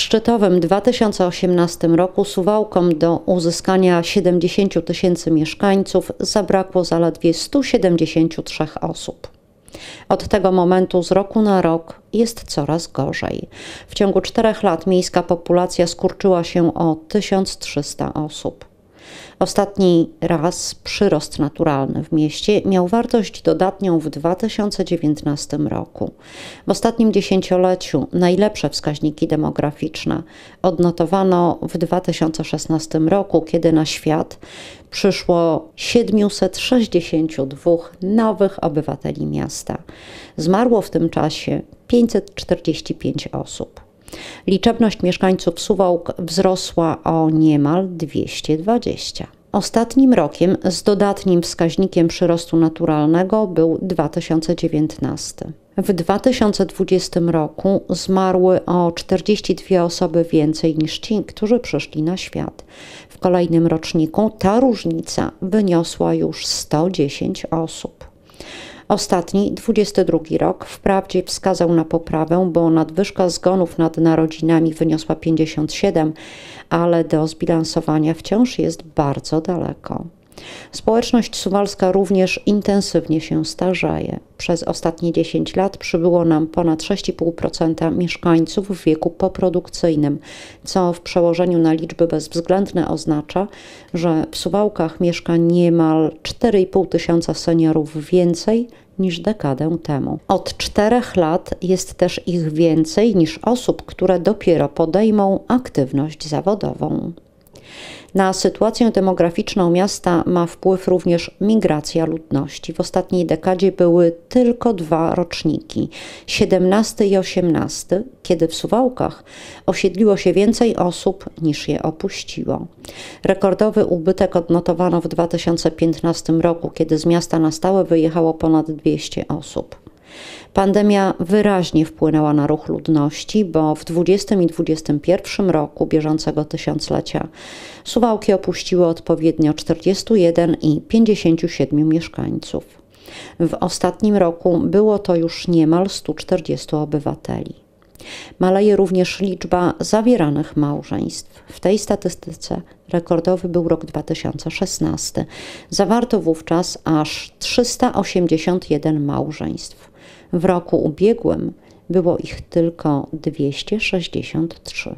szczytowym 2018 roku Suwałkom do uzyskania 70 tysięcy mieszkańców zabrakło zaledwie 173 osób. Od tego momentu z roku na rok jest coraz gorzej. W ciągu czterech lat miejska populacja skurczyła się o 1300 osób. Ostatni raz przyrost naturalny w mieście miał wartość dodatnią w 2019 roku. W ostatnim dziesięcioleciu najlepsze wskaźniki demograficzne odnotowano w 2016 roku, kiedy na świat przyszło 762 nowych obywateli miasta. Zmarło w tym czasie 545 osób. Liczebność mieszkańców Suwałk wzrosła o niemal 220. Ostatnim rokiem z dodatnim wskaźnikiem przyrostu naturalnego był 2019. W 2020 roku zmarły o 42 osoby więcej niż ci, którzy przyszli na świat. W kolejnym roczniku ta różnica wyniosła już 110 osób. Ostatni, 22 rok, wprawdzie wskazał na poprawę, bo nadwyżka zgonów nad narodzinami wyniosła 57, ale do zbilansowania wciąż jest bardzo daleko. Społeczność suwalska również intensywnie się starzeje. Przez ostatnie 10 lat przybyło nam ponad 6,5% mieszkańców w wieku poprodukcyjnym, co w przełożeniu na liczby bezwzględne oznacza, że w Suwałkach mieszka niemal 4,5 tysiąca seniorów więcej niż dekadę temu. Od czterech lat jest też ich więcej niż osób, które dopiero podejmą aktywność zawodową. Na sytuację demograficzną miasta ma wpływ również migracja ludności. W ostatniej dekadzie były tylko dwa roczniki 17 i 18, kiedy w Suwałkach osiedliło się więcej osób niż je opuściło. Rekordowy ubytek odnotowano w 2015 roku, kiedy z miasta na stałe wyjechało ponad 200 osób. Pandemia wyraźnie wpłynęła na ruch ludności, bo w 20 i 21 roku bieżącego tysiąclecia Suwałki opuściły odpowiednio 41 i 57 mieszkańców. W ostatnim roku było to już niemal 140 obywateli. Maleje również liczba zawieranych małżeństw. W tej statystyce rekordowy był rok 2016. Zawarto wówczas aż 381 małżeństw. W roku ubiegłym było ich tylko 263.